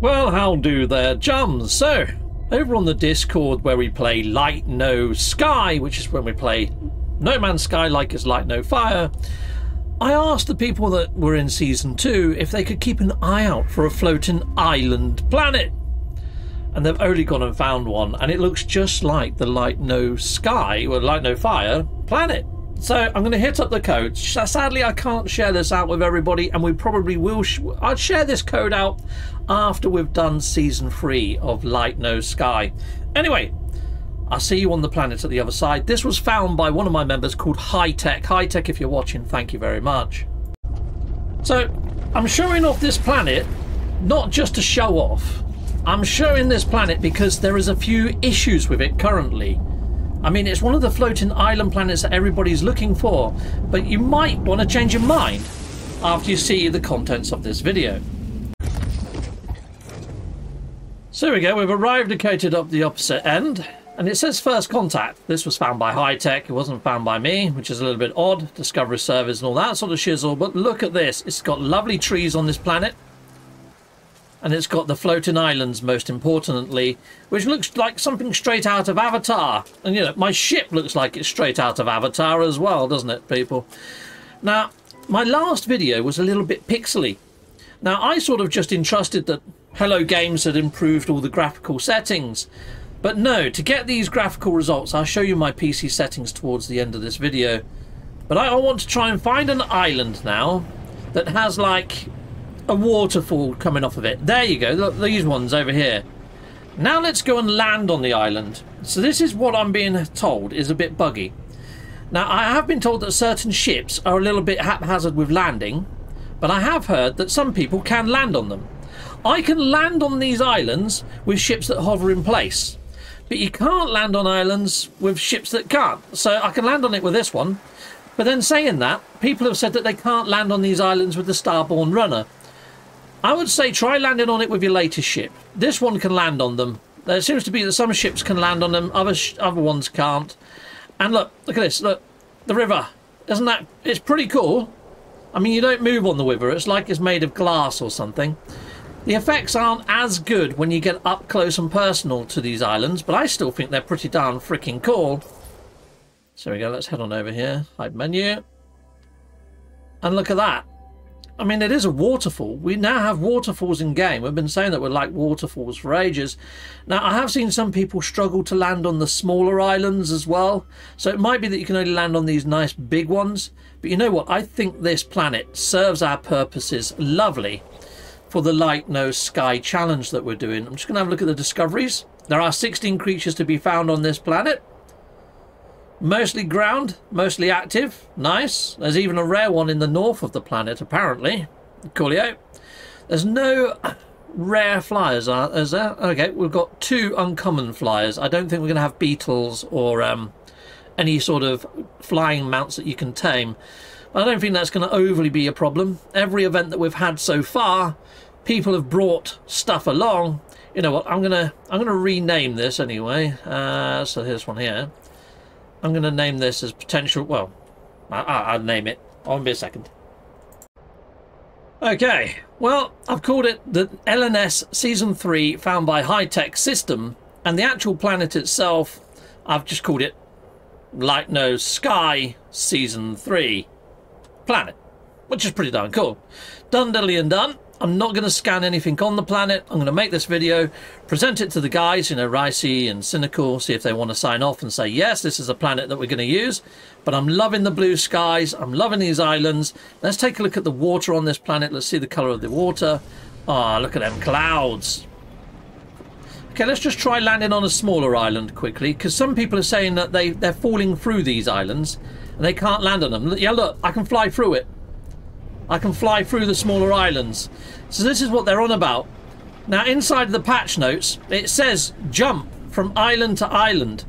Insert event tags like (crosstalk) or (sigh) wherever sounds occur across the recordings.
Well, how do there, chums? So, over on the Discord where we play Light No Sky, which is when we play No Man's Sky like it's Light No Fire, I asked the people that were in Season 2 if they could keep an eye out for a floating island planet. And they've only gone and found one, and it looks just like the Light No Sky, or Light No Fire planet. So I'm going to hit up the code. Sadly, I can't share this out with everybody, and we probably will. Sh- I'd share this code out after we've done season three of Light No Sky. Anyway, I'll see you on the planet at the other side. This was found by one of my members called High Tech. High Tech, if you're watching, thank you very much. So I'm showing off this planet not just to show off. I'm showing this planet because there is a few issues with it currently. I mean, it's one of the floating island planets that everybody's looking for, but you might want to change your mind after you see the contents of this video. So here we go, we've arrived located up the opposite end, and it says first contact. This was found by High Tech, it wasn't found by me, which is a little bit odd, Discovery Service and all that sort of shizzle, but look at this, it's got lovely trees on this planet, and it's got the floating islands most importantly which looks like something straight out of avatar. And you know my ship looks like it's straight out of avatar as well doesn't it people? Now my last video was a little bit pixely. Now i sort of just entrusted that hello games had improved all the graphical settings. But no to get these graphical results i'll show you my pc settings towards the end of this video. But i want to try and find an island now that has like a waterfall coming off of it. There you go, look, these ones over here. Now let's go and land on the island. So this is what I'm being told is a bit buggy. Now I have been told that certain ships are a little bit haphazard with landing, but I have heard that some people can land on them. I can land on these islands with ships that hover in place, but you can't land on islands with ships that can't. So I can land on it with this one, but then saying that, people have said that they can't land on these islands with the Starborn Runner. I would say try landing on it with your latest ship. This one can land on them. There seems to be that some ships can land on them, other other ones can't. And look, look at this. Look, the river. Isn't that? It's pretty cool. I mean, you don't move on the river. It's like it's made of glass or something. The effects aren't as good when you get up close and personal to these islands, but I still think they're pretty darn freaking cool. So we go. Let's head on over here. Hide menu. And look at that. I mean, it is a waterfall. We now have waterfalls in game. We've been saying that we're like waterfalls for ages. Now, I have seen some people struggle to land on the smaller islands as well. So it might be that you can only land on these nice big ones. But you know what? I think this planet serves our purposes lovely for the Light No Sky challenge that we're doing. I'm just going to have a look at the discoveries. There are 16 creatures to be found on this planet. Mostly ground, mostly active. Nice. There's even a rare one in the north of the planet, apparently. Coolio. There's no (clears throat) rare flyers, is there? Okay, we've got two uncommon flyers. I don't think we're going to have beetles or um, any sort of flying mounts that you can tame. I don't think that's going to overly be a problem. Every event that we've had so far, people have brought stuff along. You know what? I'm gonna I'm gonna rename this anyway. Uh, so here's one here. I'm going to name this as potential... Well, I, will name it. Oh, I'll be a second. Okay, well, I've called it the LNS Season 3 found by High Tech System, and the actual planet itself, I've just called it Light No Sky Season 3 Planet, which is pretty darn cool. Done, diddly, and done. I'm not going to scan anything on the planet. I'm going to make this video, present it to the guys, you know, Ricey and Cynical, see if they want to sign off and say, yes, this is a planet that we're going to use. But I'm loving the blue skies. I'm loving these islands. Let's take a look at the water on this planet. Let's see the colour of the water. Ah, oh, look at them clouds. Okay, let's just try landing on a smaller island quickly, because some people are saying that they, they're falling through these islands and they can't land on them. Yeah, look, I can fly through it. I can fly through the smaller islands. So this is what they're on about. Now inside the patch notes it says jump from island to island.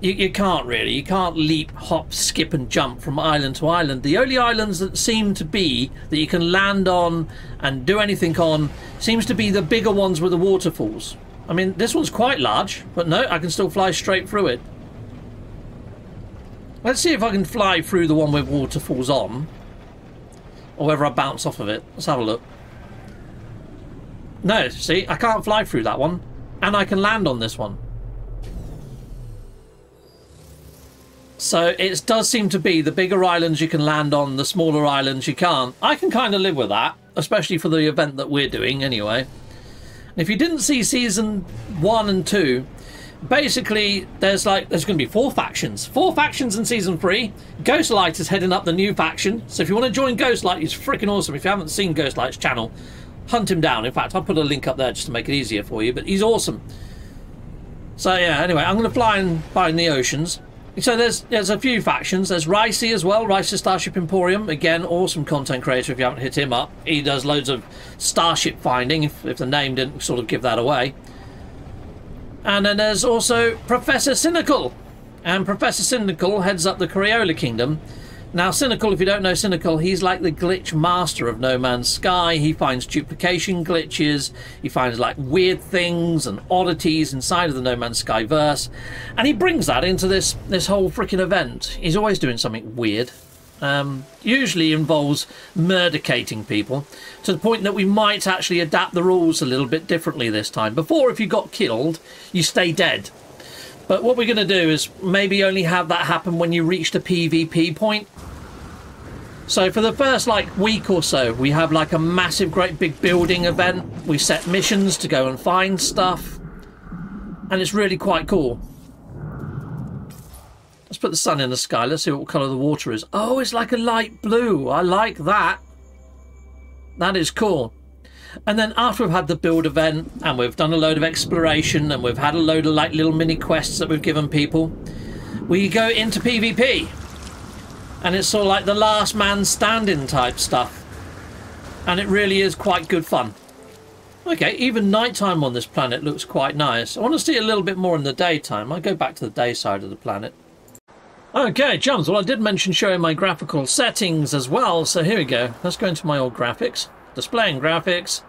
You, you can't really. You can't leap, hop, skip and jump from island to island. The only islands that seem to be that you can land on and do anything on seems to be the bigger ones with the waterfalls. I mean, this one's quite large, but no, I can still fly straight through it. Let's see if I can fly through the one with waterfalls on. Or whether I bounce off of it. Let's have a look. No, see, I can't fly through that one. And I can land on this one. So it does seem to be the bigger islands you can land on, the smaller islands you can't. I can kind of live with that, especially for the event that we're doing anyway. And if you didn't see season one and two, basically there's like there's going to be four factions four factions in season three ghostlight is heading up the new faction so if you want to join ghostlight he's freaking awesome if you haven't seen ghostlight's channel hunt him down in fact i'll put a link up there just to make it easier for you but he's awesome so yeah anyway i'm going to fly and find the oceans so there's there's a few factions. There's Ricey as well, Ricey Starship Emporium. Again, awesome content creator if you haven't hit him up. He does loads of starship finding, if, if the name didn't sort of give that away. And then there's also Professor Cynical. And Professor Cynical heads up the Coriolis Kingdom. Now, Cynical, if you don't know Cynical, he's like the glitch master of No Man's Sky. He finds duplication glitches, he finds like weird things and oddities inside of the No Man's Sky verse, and he brings that into this this whole freaking event. He's always doing something weird. Um, usually involves murdercating people to the point that we might actually adapt the rules a little bit differently this time. Before, if you got killed, you stay dead. But what we're going to do is maybe only have that happen when you reach the PvP point. So for the first like week or so, we have like a massive, great big building event. We set missions to go and find stuff. And it's really quite cool. Let's put the sun in the sky. Let's see what colour the water is. Oh, it's like a light blue. I like that. That is cool. And then after we've had the build event and we've done a load of exploration and we've had a load of like little mini quests that we've given people, we go into PvP. And it's sort of like the last man standing type stuff. And it really is quite good fun. Okay, even nighttime on this planet looks quite nice. I want to see a little bit more in the daytime. I'll go back to the day side of the planet. Okay, chums, well I did mention showing my graphical settings as well, so here we go. Let's go into my old graphics displaying graphics.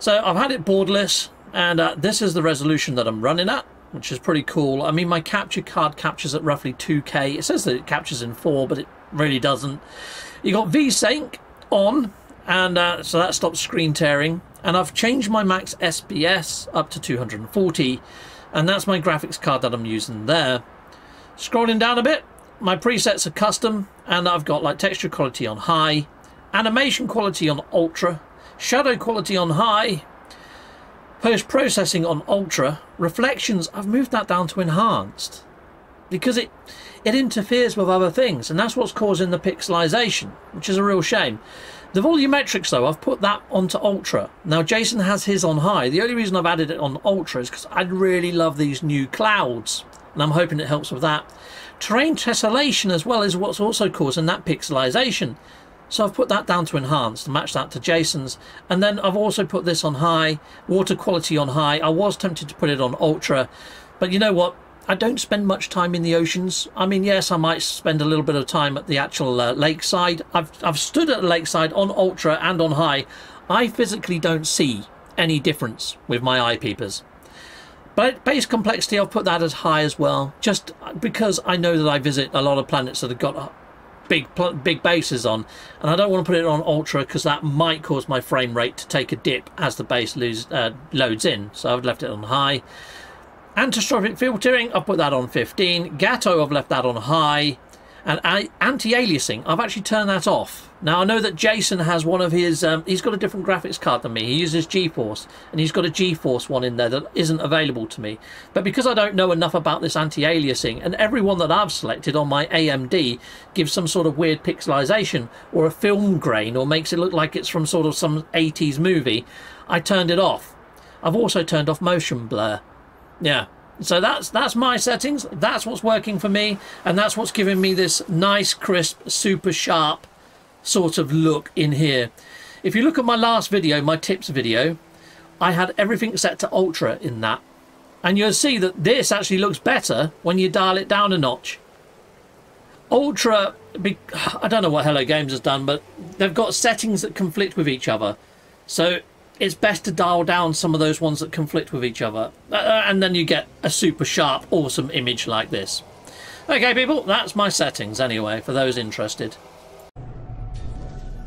So I've had it borderless and uh, this is the resolution that I'm running at which is pretty cool. I mean my capture card captures at roughly 2k. It says that it captures in 4 but it really doesn't. You got VSync on and uh, so that stops screen tearing and I've changed my max FPS up to 240 and that's my graphics card that I'm using there. Scrolling down a bit my presets are custom and I've got like texture quality on high, animation quality on ultra, shadow quality on high, post processing on ultra, reflections, I've moved that down to enhanced because it it interferes with other things and that's what's causing the pixelization, which is a real shame. The volumetrics though, I've put that onto ultra. Now Jason has his on high. The only reason I've added it on ultra is because I really love these new clouds and I'm hoping it helps with that. Terrain tessellation as well is what's also causing that pixelization. So I've put that down to enhance to match that to Jason's. And then I've also put this on high, water quality on high. I was tempted to put it on ultra, but you know what? I don't spend much time in the oceans. I mean, yes, I might spend a little bit of time at the actual uh, lakeside. I've, I've stood at the lakeside on ultra and on high. I physically don't see any difference with my eye peepers. But base complexity, I've put that as high as well, just because I know that I visit a lot of planets that have got big big bases on and I don't want to put it on ultra because that might cause my frame rate to take a dip as the base lose, uh, loads in. So I've left it on high. Anisotropic filtering I've put that on 15 Gateau I've left that on high and anti-aliasing I've actually turned that off. Now I know that Jason has one of his um, he's got a different graphics card than me. He uses GeForce and he's got a GeForce one in there that isn't available to me. But because I don't know enough about this anti-aliasing and everyone that I've selected on my AMD gives some sort of weird pixelization or a film grain or makes it look like it's from sort of some 80s movie I turned it off. I've also turned off motion blur. Yeah so that's that's my settings. That's what's working for me, and that's what's giving me this nice, crisp, super sharp sort of look in here. If you look at my last video, my tips video, I had everything set to ultra in that. And you'll see that this actually looks better when you dial it down a notch. Ultra, (sighs) I don't know what Hello Games has done, but they've got settings that conflict with each other. So it's best to dial down some of those ones that conflict with each other. Uh, uh, and then you get a super sharp, awesome image like this. Okay, people, that's my settings anyway, for those interested.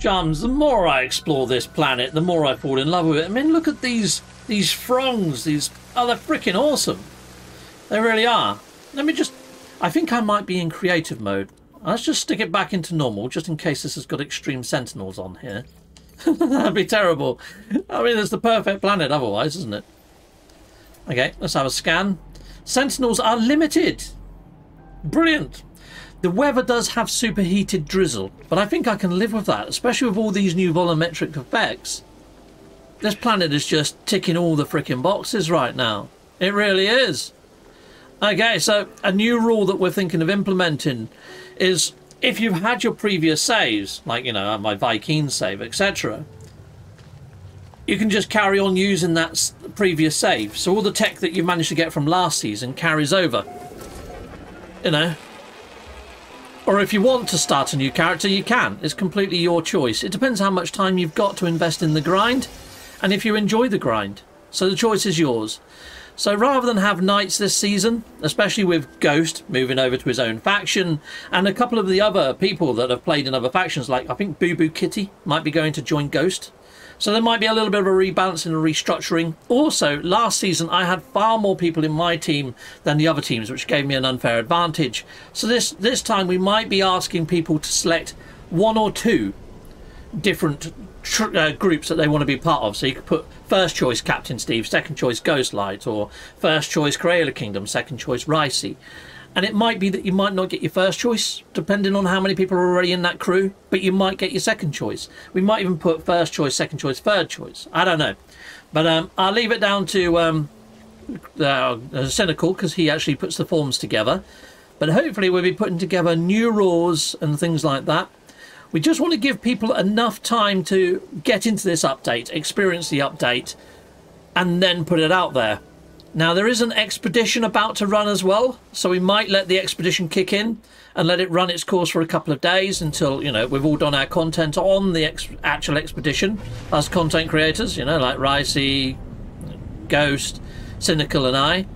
Jums, the more I explore this planet, the more I fall in love with it. I mean, look at these These frongs, these... Oh, they're freaking awesome. They really are. Let me just... I think I might be in creative mode. Let's just stick it back into normal, just in case this has got extreme sentinels on here. That'd be terrible. I mean, it's the perfect planet otherwise, isn't it? Okay, let's have a scan. Sentinels are limited. Brilliant. The weather does have superheated drizzle, but I think I can live with that, especially with all these new volumetric effects. This planet is just ticking all the freaking boxes right now. It really is. Okay, so a new rule that we're thinking of implementing is if you've had your previous saves, like, you know, uh, my Viking save, etc., you can just carry on using that previous save. So all the tech that you managed to get from last season carries over. You know? Or if you want to start a new character, you can. It's completely your choice. It depends how much time you've got to invest in the grind and if you enjoy the grind. So the choice is yours. So rather than have knights this season, especially with Ghost moving over to his own faction, and a couple of the other people that have played in other factions, like I think Boo Boo Kitty might be going to join Ghost. So there might be a little bit of a rebalancing and restructuring. Also, last season I had far more people in my team than the other teams, which gave me an unfair advantage. So this this time we might be asking people to select one or two different uh, groups that they want to be part of. So you could put first choice Captain Steve, second choice Ghostlight, or first choice Crayola Kingdom, second choice Ricey. And it might be that you might not get your first choice, depending on how many people are already in that crew, but you might get your second choice. We might even put first choice, second choice, third choice. I don't know. But um, I'll leave it down to um, uh, Cynical, because he actually puts the forms together. But hopefully we'll be putting together new rules and things like that we just want to give people enough time to get into this update, experience the update, and then put it out there. Now, there is an expedition about to run as well, so we might let the expedition kick in and let it run its course for a couple of days until, you know, we've all done our content on the ex actual expedition as content creators, you know, like Ricey, Ghost, Cynical, and I.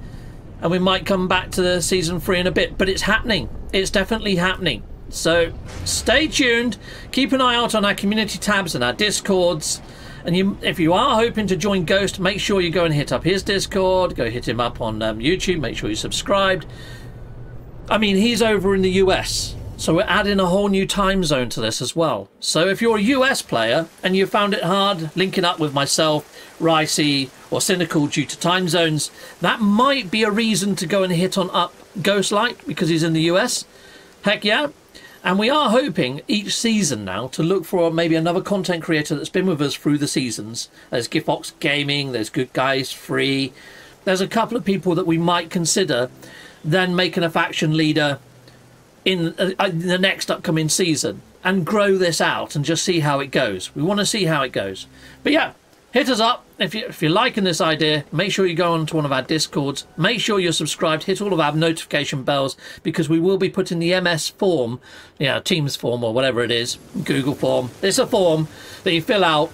And we might come back to the season three in a bit, but it's happening. It's definitely happening. So stay tuned. Keep an eye out on our community tabs and our discords. And you, if you are hoping to join Ghost, make sure you go and hit up his Discord. Go hit him up on um, YouTube. Make sure you're subscribed. I mean, he's over in the US. So we're adding a whole new time zone to this as well. So if you're a US player and you found it hard linking up with myself, Ricey, or Cynical due to time zones, that might be a reason to go and hit on up Ghostlight because he's in the US. Heck yeah, and we are hoping each season now to look for maybe another content creator that's been with us through the seasons. There's Gifox Gaming, there's Good Guys Free. There's a couple of people that we might consider then making a faction leader in, uh, in the next upcoming season and grow this out and just see how it goes. We want to see how it goes. But yeah, hit us up. If, you, if you're liking this idea make sure you go on to one of our discords. Make sure you're subscribed. Hit all of our notification bells because we will be putting the ms form yeah teams form or whatever it is google form. It's a form that you fill out.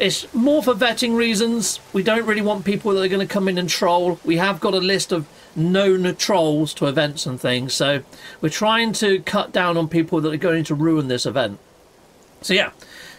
It's more for vetting reasons. We don't really want people that are going to come in and troll. We have got a list of known trolls to events and things so we're trying to cut down on people that are going to ruin this event. So yeah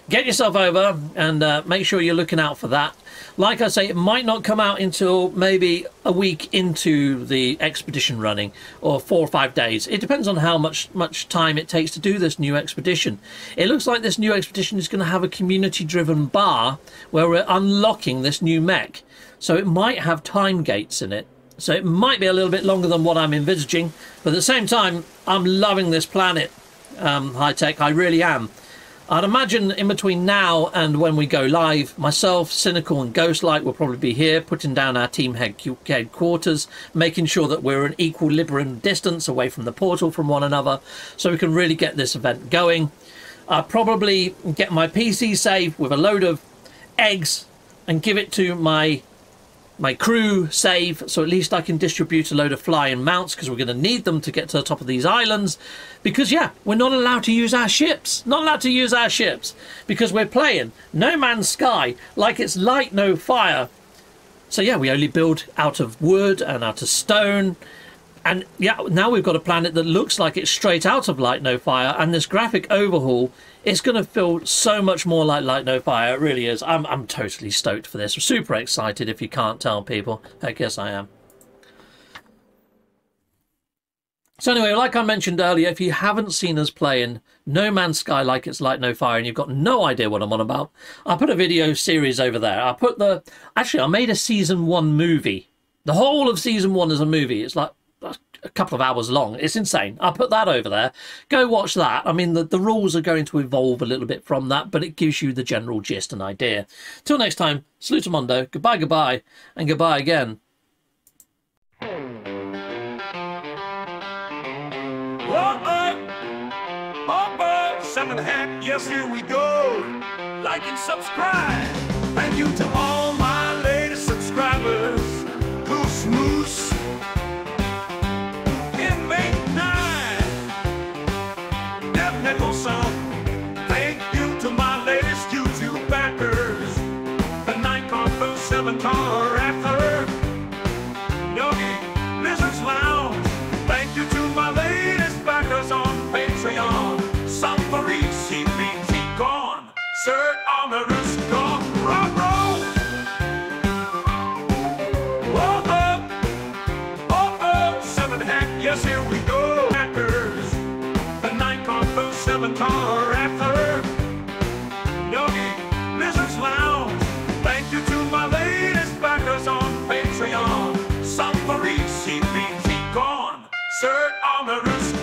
get yourself over and uh, make sure you're looking out for that. Like I say, it might not come out until maybe a week into the expedition running or four or five days. It depends on how much much time it takes to do this new expedition. It looks like this new expedition is going to have a community driven bar where we're unlocking this new mech. So it might have time gates in it. So it might be a little bit longer than what I'm envisaging. But at the same time, I'm loving this planet, um, high tech. I really am. I'd imagine in between now and when we go live, myself, Cynical and Ghostlight will probably be here putting down our team headquarters, making sure that we're an equilibrium distance away from the portal from one another so we can really get this event going. I'll probably get my PC saved with a load of eggs and give it to my my crew save so at least I can distribute a load of flying mounts because we're going to need them to get to the top of these islands. Because yeah we're not allowed to use our ships. Not allowed to use our ships. Because we're playing no man's sky like it's light no fire. So yeah we only build out of wood and out of stone And yeah, now we've got a planet that looks like it's straight out of Light No Fire, and this graphic overhaul is going to feel so much more like Light No Fire. It really is. I'm, I'm totally stoked for this. I'm super excited if you can't tell people. I guess I am. So anyway, like I mentioned earlier, if you haven't seen us playing No Man's Sky like it's Light No Fire and you've got no idea what I'm on about, I put a video series over there. I put the... Actually, I made a Season 1 movie. The whole of Season 1 is a movie. It's like a couple of hours long. It's insane. I put that over there. Go watch that. I mean, the, the rules are going to evolve a little bit from that, but it gives you the general gist and idea. Till next time, salutamondo, goodbye, goodbye, and goodbye again. seven hat, yes, here we go. Like and subscribe. Thank you to 7 car Lounge. Thank you to my latest backers on Patreon. Some gone. Sir roll. Seven. Yes, here we go. Hackers. The Nikon 7 car Patreon. Some for